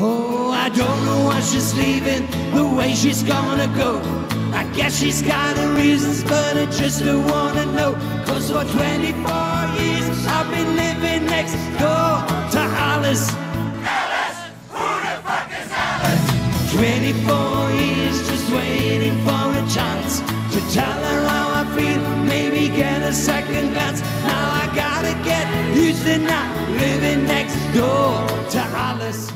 Oh, I don't know why she's leaving, the way she's gonna go. I guess she's got her reasons, but I just don't wanna know. Cause for 24 years, I've been living next door to Alice. Alice, who the fuck is Alice? 24 years just waiting for a chance to tell her how I feel, maybe get a second glance. Now I gotta get used to not living next door to Alice.